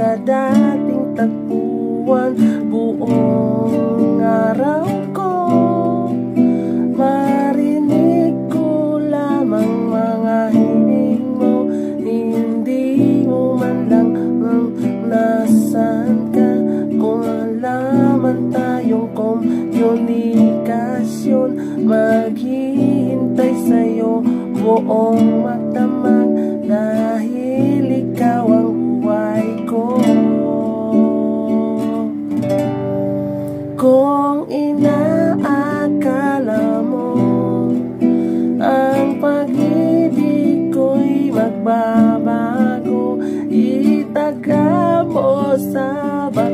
sa dating tagpuan Buong araw ko Marinig ko lamang mga himig mo. Hindi mo man lang nasan ka Kung alaman tayong komunikasyon Maghihintay sa'yo buong magdamag inaakala mo Ang pag-ibig ko'y magbabago. Itaga mo sa bato